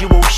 level